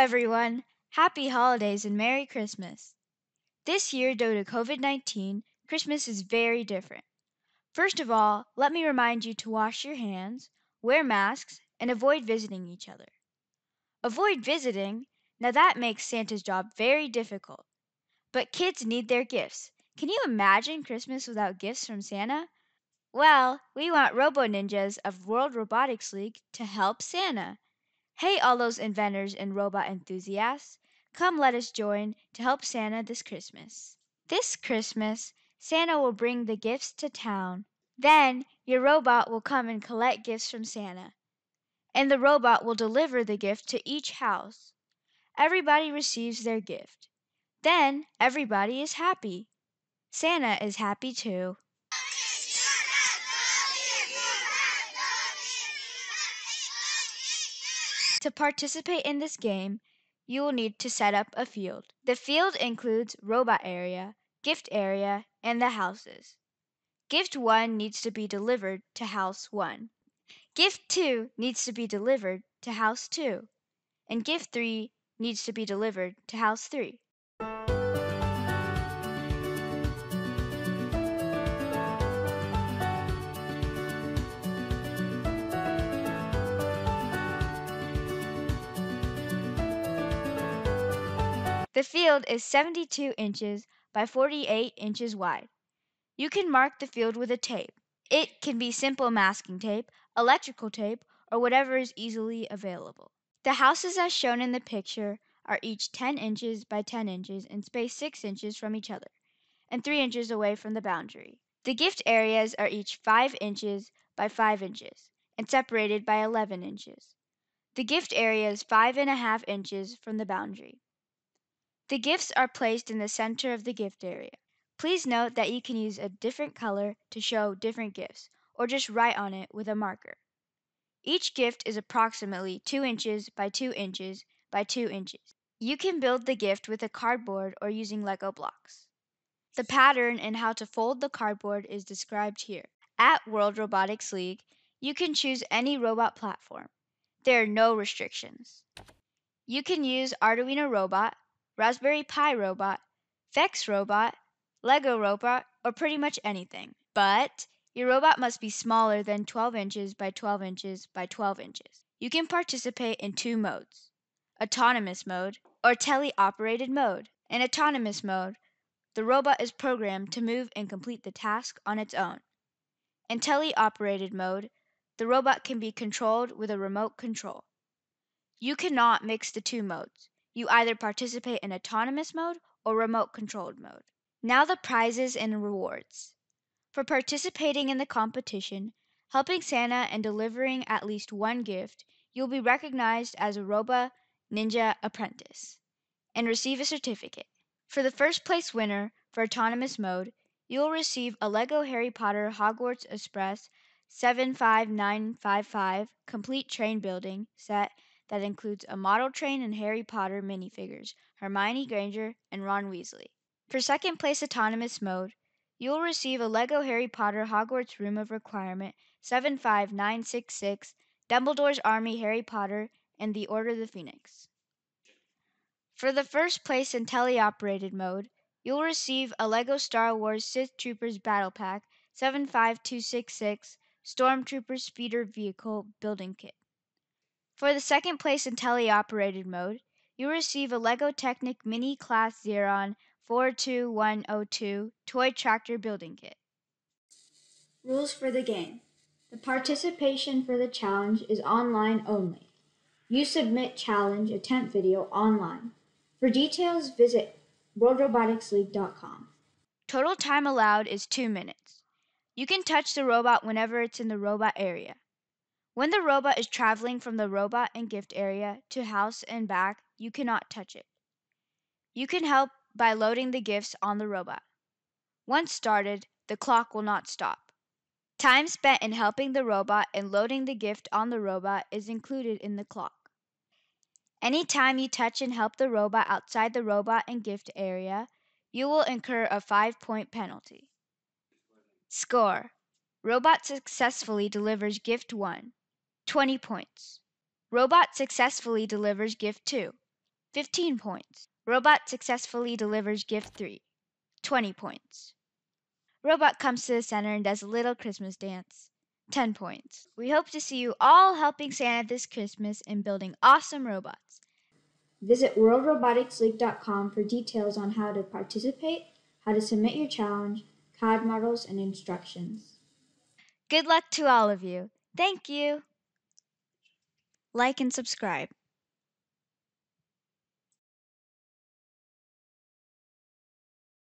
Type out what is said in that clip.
everyone. Happy holidays and Merry Christmas. This year, due to COVID 19, Christmas is very different. First of all, let me remind you to wash your hands, wear masks, and avoid visiting each other. Avoid visiting? Now that makes Santa's job very difficult. But kids need their gifts. Can you imagine Christmas without gifts from Santa? Well, we want Robo Ninjas of World Robotics League to help Santa. Hey, all those inventors and robot enthusiasts, come let us join to help Santa this Christmas. This Christmas, Santa will bring the gifts to town. Then your robot will come and collect gifts from Santa. And the robot will deliver the gift to each house. Everybody receives their gift. Then everybody is happy. Santa is happy too. To participate in this game, you will need to set up a field. The field includes robot area, gift area, and the houses. Gift 1 needs to be delivered to house 1. Gift 2 needs to be delivered to house 2. And gift 3 needs to be delivered to house 3. The field is 72 inches by 48 inches wide. You can mark the field with a tape. It can be simple masking tape, electrical tape, or whatever is easily available. The houses as shown in the picture are each 10 inches by 10 inches and spaced 6 inches from each other and 3 inches away from the boundary. The gift areas are each 5 inches by 5 inches and separated by 11 inches. The gift area is 5 and a half inches from the boundary. The gifts are placed in the center of the gift area. Please note that you can use a different color to show different gifts, or just write on it with a marker. Each gift is approximately 2 inches by 2 inches by 2 inches. You can build the gift with a cardboard or using Lego blocks. The pattern and how to fold the cardboard is described here. At World Robotics League, you can choose any robot platform. There are no restrictions. You can use Arduino Robot, Raspberry Pi Robot, Vex Robot, Lego Robot, or pretty much anything. But your robot must be smaller than 12 inches by 12 inches by 12 inches. You can participate in two modes autonomous mode or teleoperated mode. In autonomous mode, the robot is programmed to move and complete the task on its own. In teleoperated mode, the robot can be controlled with a remote control. You cannot mix the two modes. You either participate in autonomous mode or remote controlled mode. Now the prizes and rewards. For participating in the competition, helping Santa and delivering at least one gift, you will be recognized as a Robo Ninja Apprentice and receive a certificate. For the first place winner for autonomous mode, you will receive a Lego Harry Potter Hogwarts Express 75955 complete train building set that includes a model train and Harry Potter minifigures, Hermione Granger, and Ron Weasley. For second place autonomous mode, you will receive a Lego Harry Potter Hogwarts Room of Requirement 75966, Dumbledore's Army Harry Potter, and the Order of the Phoenix. For the first place in teleoperated mode, you will receive a Lego Star Wars Sith Troopers Battle Pack 75266 Stormtrooper Speeder Vehicle Building Kit. For the second place in teleoperated mode, you receive a LEGO Technic Mini CLAAS XERION 42102 Toy Tractor Building Kit. Rules for the game. The participation for the challenge is online only. You submit challenge attempt video online. For details, visit worldroboticsleague.com. Total time allowed is 2 minutes. You can touch the robot whenever it's in the robot area. When the robot is traveling from the robot and gift area to house and back, you cannot touch it. You can help by loading the gifts on the robot. Once started, the clock will not stop. Time spent in helping the robot and loading the gift on the robot is included in the clock. Any time you touch and help the robot outside the robot and gift area, you will incur a 5 point penalty. Score Robot successfully delivers gift 1. 20 points. Robot successfully delivers gift 2. 15 points. Robot successfully delivers gift 3. 20 points. Robot comes to the center and does a little Christmas dance. 10 points. We hope to see you all helping Santa this Christmas and building awesome robots. Visit worldroboticsleague.com for details on how to participate, how to submit your challenge, CAD models, and instructions. Good luck to all of you. Thank you. Like and subscribe.